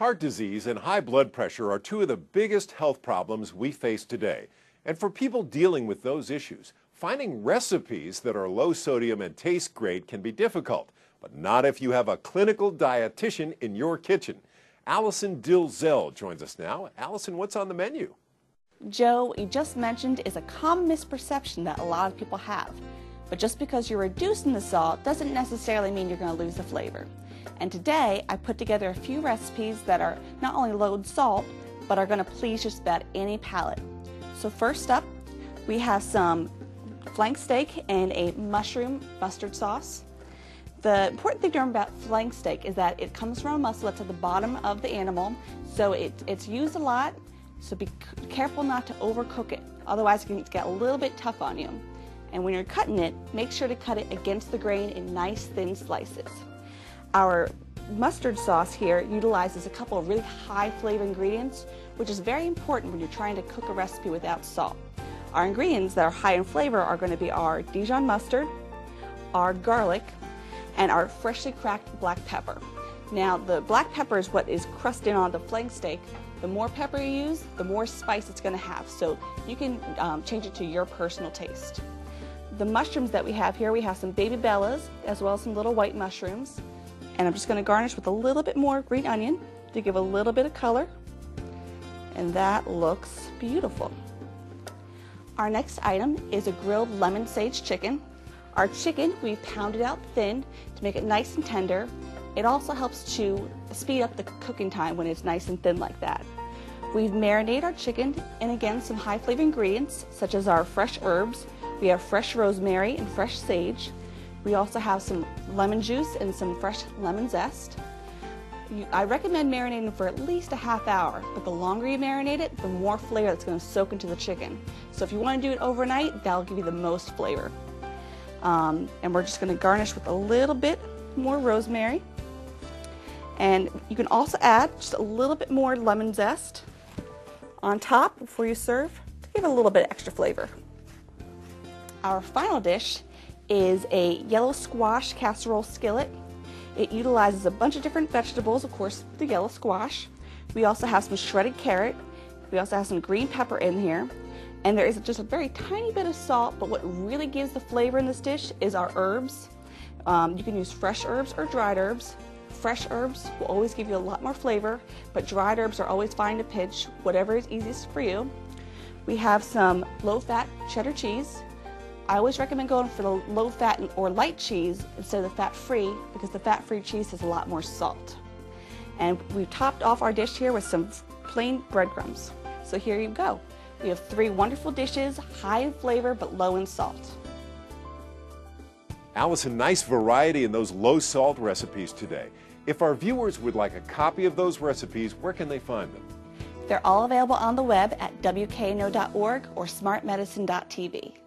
Heart disease and high blood pressure are two of the biggest health problems we face today. And for people dealing with those issues, finding recipes that are low sodium and taste great can be difficult, but not if you have a clinical dietitian in your kitchen. Allison Dilzell joins us now. Allison, what's on the menu? Joe, you just mentioned is a common misperception that a lot of people have. But just because you're reducing the salt doesn't necessarily mean you're going to lose the flavor. And today I put together a few recipes that are not only low in salt, but are going to please just about any palate. So first up, we have some flank steak and a mushroom mustard sauce. The important thing to remember about flank steak is that it comes from a muscle that's at the bottom of the animal, so it, it's used a lot, so be careful not to overcook it, otherwise it can get a little bit tough on you. And when you're cutting it, make sure to cut it against the grain in nice thin slices. Our mustard sauce here utilizes a couple of really high flavor ingredients, which is very important when you're trying to cook a recipe without salt. Our ingredients that are high in flavor are going to be our Dijon mustard, our garlic, and our freshly cracked black pepper. Now, the black pepper is what is crusted on the flank steak. The more pepper you use, the more spice it's going to have. So you can um, change it to your personal taste. The mushrooms that we have here, we have some baby bellas as well as some little white mushrooms. And I'm just going to garnish with a little bit more green onion to give a little bit of color. And that looks beautiful. Our next item is a grilled lemon sage chicken. Our chicken, we pounded out thin to make it nice and tender. It also helps to speed up the cooking time when it's nice and thin like that. We've marinated our chicken in again some high flavor ingredients such as our fresh herbs. We have fresh rosemary and fresh sage. We also have some lemon juice and some fresh lemon zest. I recommend marinating for at least a half hour, but the longer you marinate it, the more flavor that's going to soak into the chicken. So if you want to do it overnight, that'll give you the most flavor. Um, and we're just going to garnish with a little bit more rosemary. And you can also add just a little bit more lemon zest on top before you serve to give it a little bit extra flavor. Our final dish is a yellow squash casserole skillet. It utilizes a bunch of different vegetables, of course, the yellow squash. We also have some shredded carrot. We also have some green pepper in here. And there is just a very tiny bit of salt, but what really gives the flavor in this dish is our herbs. Um, you can use fresh herbs or dried herbs. Fresh herbs will always give you a lot more flavor, but dried herbs are always fine to pinch, whatever is easiest for you. We have some low-fat cheddar cheese. I always recommend going for the low fat or light cheese instead of the fat free because the fat free cheese has a lot more salt. And we've topped off our dish here with some plain breadcrumbs. So here you go. We have three wonderful dishes, high in flavor but low in salt. Allison, nice variety in those low salt recipes today. If our viewers would like a copy of those recipes, where can they find them? They're all available on the web at wkno.org or smartmedicine.tv.